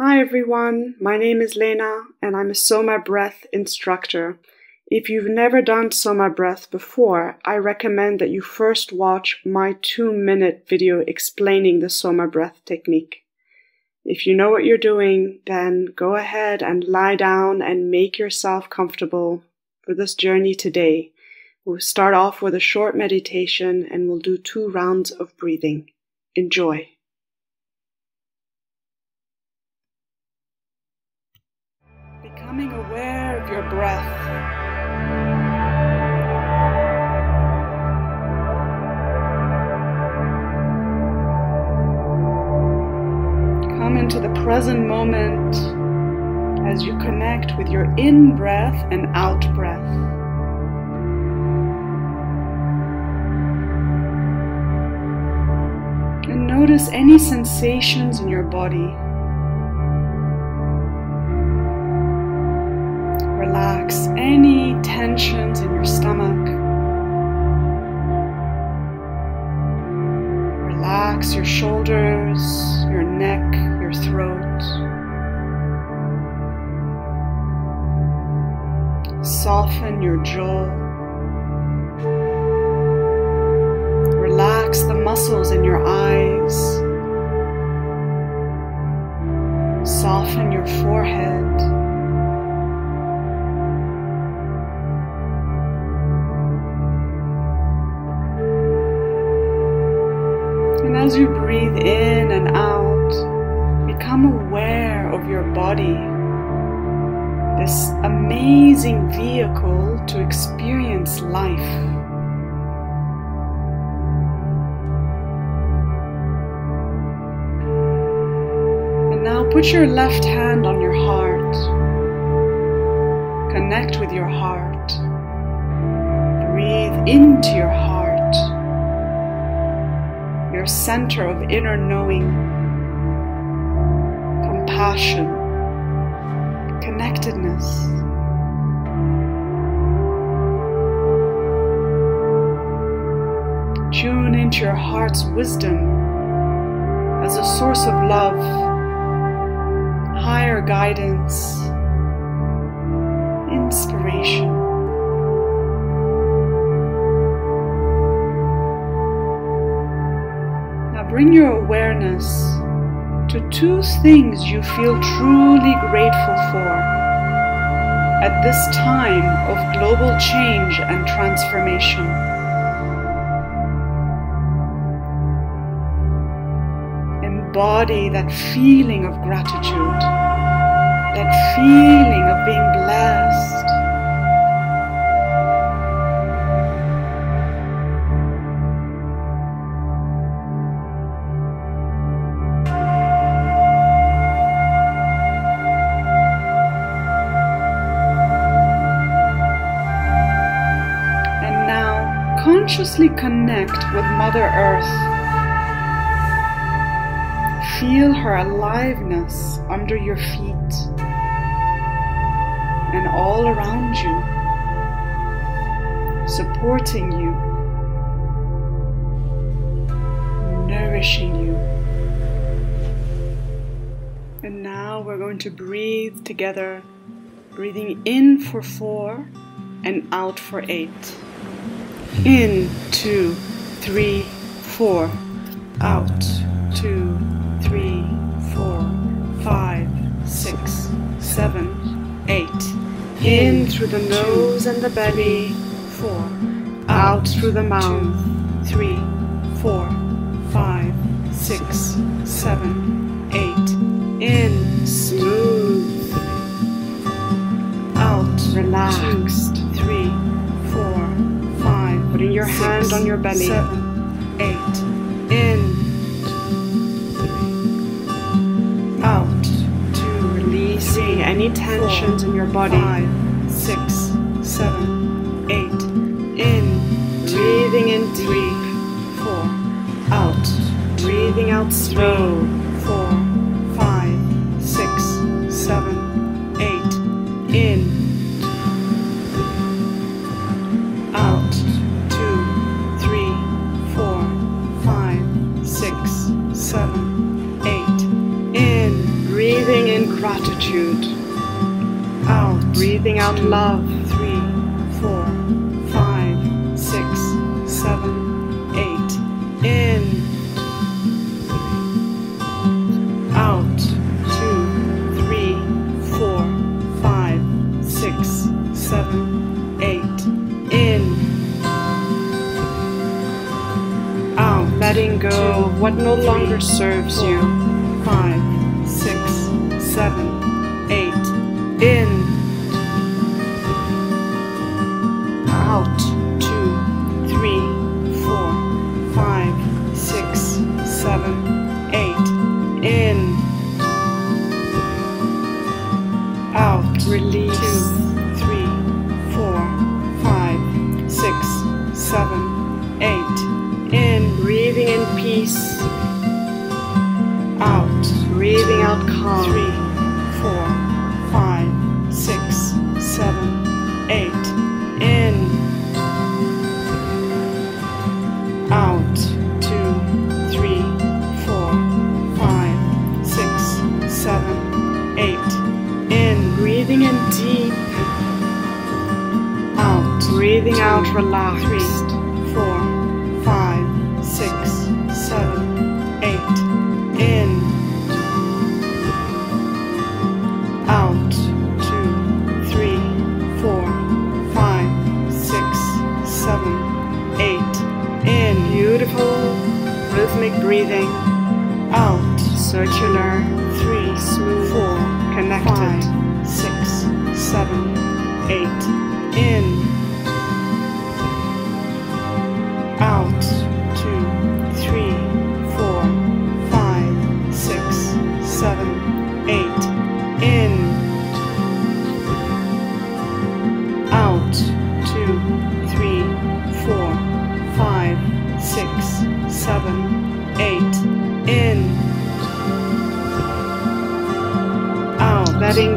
Hi everyone, my name is Lena and I'm a Soma Breath instructor. If you've never done Soma Breath before, I recommend that you first watch my two minute video explaining the Soma Breath technique. If you know what you're doing, then go ahead and lie down and make yourself comfortable for this journey today. We'll start off with a short meditation and we'll do two rounds of breathing. Enjoy. Your breath. Come into the present moment as you connect with your in breath and out breath. And notice any sensations in your body. Relax any tensions in your stomach. Relax your shoulders, your neck, your throat. Soften your jaw. Relax the muscles in your eyes. Soften your forehead. As you breathe in and out, become aware of your body, this amazing vehicle to experience life. And now put your left hand on your heart. Connect with your heart. Breathe into your heart, your center of inner knowing, compassion, connectedness. Tune into your heart's wisdom as a source of love, higher guidance, inspiration. Bring your awareness to two things you feel truly grateful for at this time of global change and transformation. Embody that feeling of gratitude, that feeling of being blessed. Consciously connect with Mother Earth. Feel her aliveness under your feet and all around you, supporting you, nourishing you. And now we're going to breathe together, breathing in for four and out for eight. In, two, three, four. Out, two, three, four, five, six, seven, eight. In through the nose and the belly, four. Out through the mouth, three, four, five, six, seven, eight. In smooth, out relax. Your hand on your belly, seven, eight. In Three. out, two, releasing any tensions in your body. Five, six, seven, eight. In, breathing in deep. Four, out, breathing out slow. Gratitude. Out. Breathing out love. Three, four, five, six, seven, eight. In. Out. Two, three, four, five, six, seven, eight. In. Out. Letting go of what no longer serves you. In. Out. Breathing out calm. Three, four, five, six, seven, eight. In. Out. Two, three, four, five, six, seven, eight. In. Breathing in deep. Out. Breathing out Three,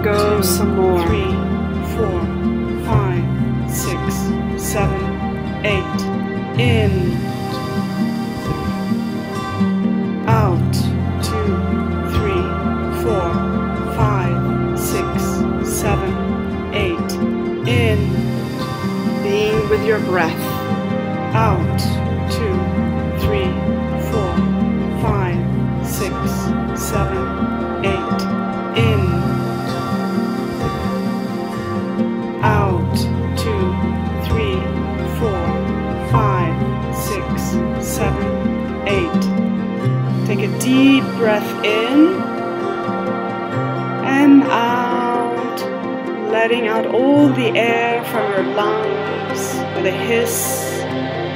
go Two, breath in and out, letting out all the air from your lungs with a hiss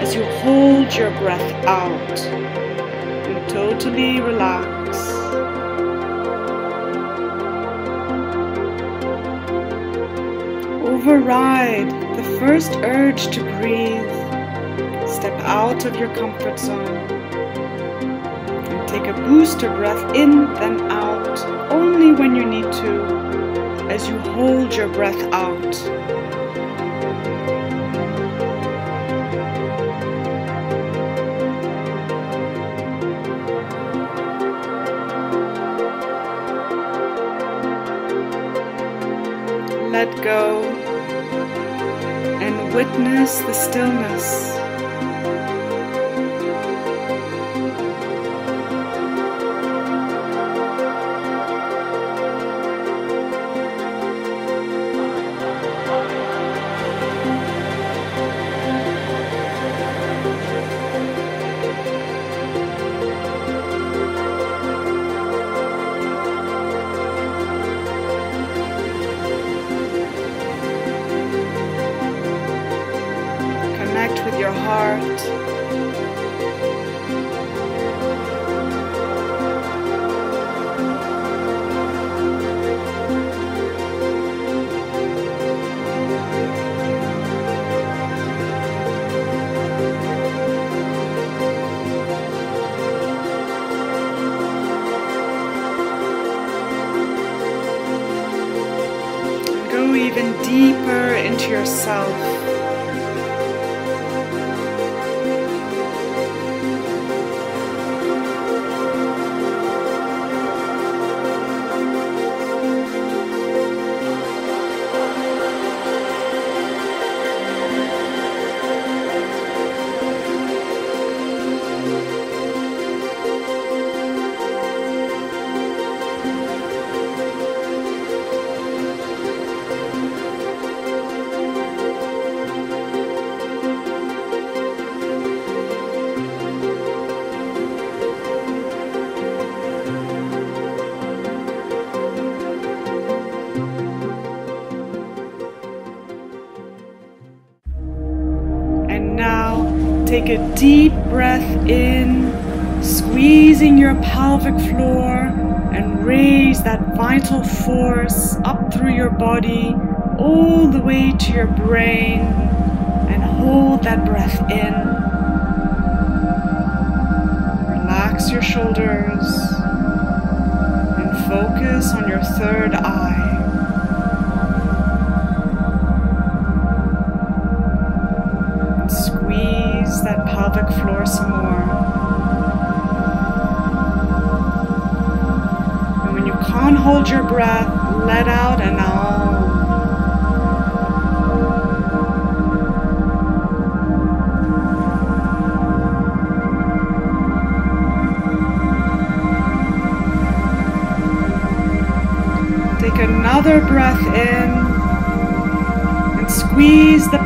as you hold your breath out and totally relax. Override the first urge to breathe. Step out of your comfort zone. A booster breath in, then out, only when you need to, as you hold your breath out. Let go and witness the stillness. Deeper into yourself. Take a deep breath in, squeezing your pelvic floor and raise that vital force up through your body all the way to your brain and hold that breath in. Relax your shoulders and focus on your third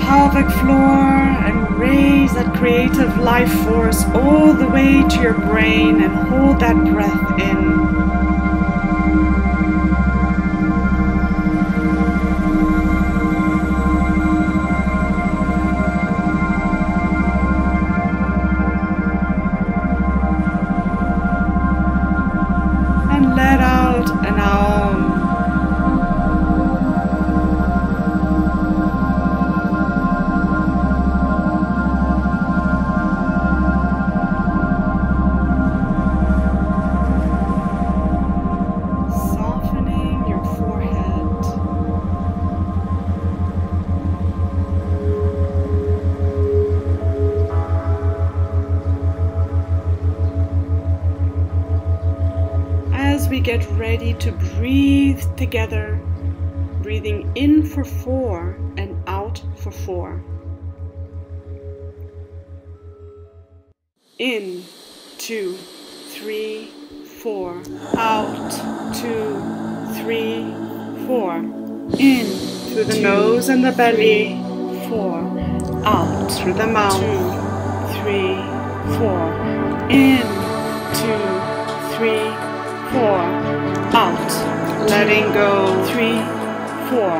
pelvic floor and raise that creative life force all the way to your brain and hold that breath in. Ready to breathe together, breathing in for four and out for four. In, two, three, four. Out, two, three, four. In through the nose and the belly. Four. Out through the mouth. Two, three, four. In, two, three, four. Out. Letting go. Three, four.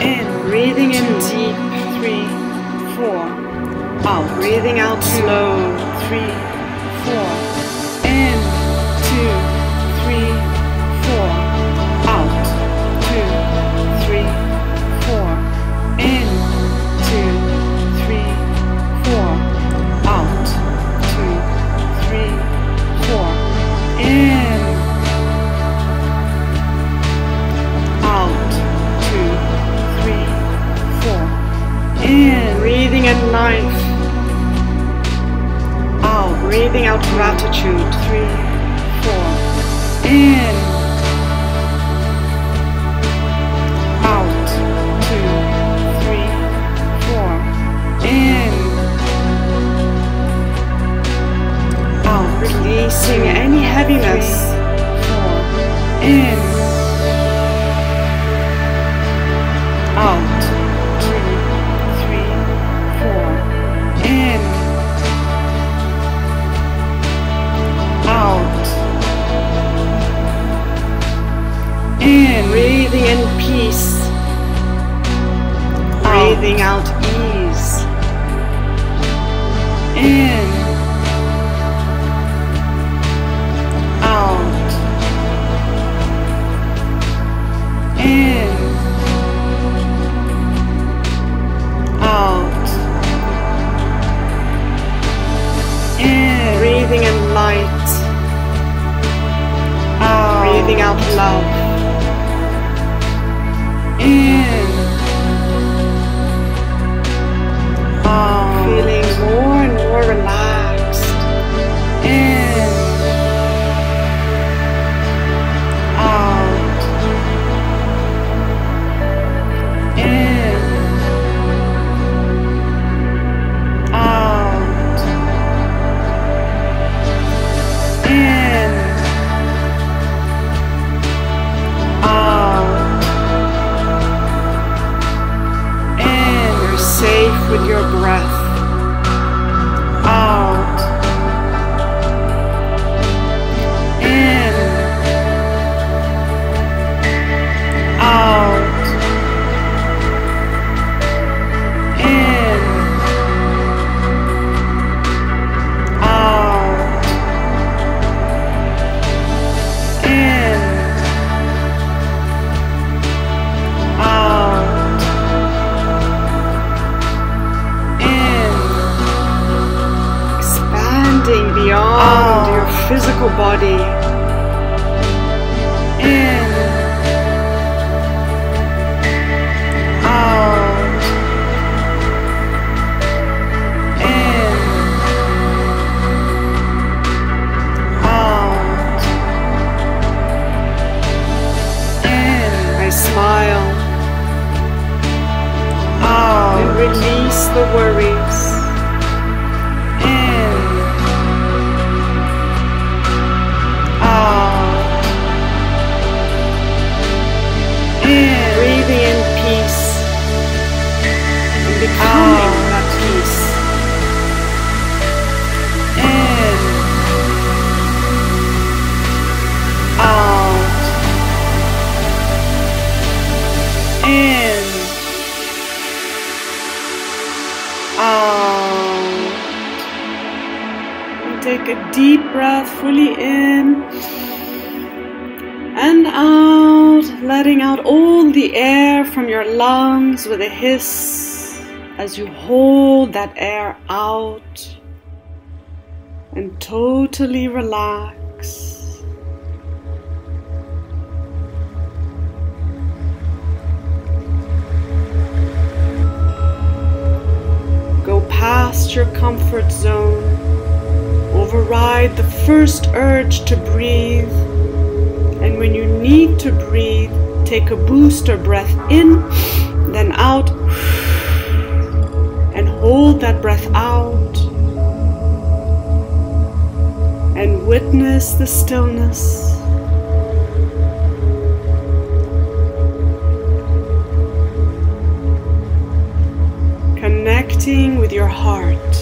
In. Breathing in deep. Three, four. Out. Breathing out slow. Three, four. Life. Out. Oh, breathing out gratitude. Three, four. In. Out. Two, three, four. In. Out. Releasing any heaviness. Four. In. Out. In. Breathing in peace. Breathing out ease. In. Out. In. Out. In. Breathing in light. Out. Breathing out love. Out. The worries. Out. Take a deep breath fully in and out, letting out all the air from your lungs with a hiss as you hold that air out and totally relax. Past your comfort zone. Override the first urge to breathe. And when you need to breathe, take a booster breath in, then out, and hold that breath out. And witness the stillness. Connecting with your heart.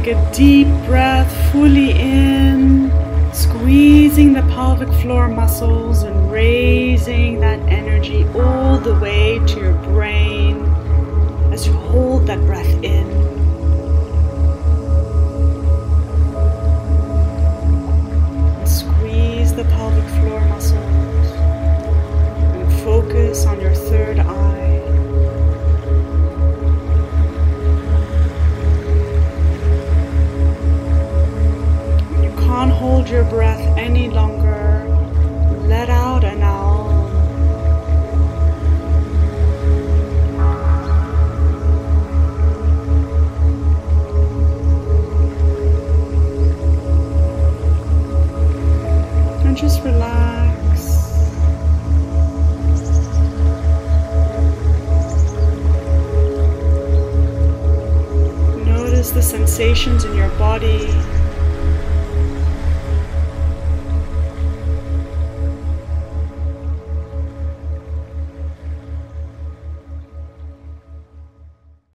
Take a deep breath fully in, squeezing the pelvic floor muscles and raising that energy all the way to your brain as you hold that breath in. And squeeze the pelvic floor muscles and focus on your third eye. Your breath any longer,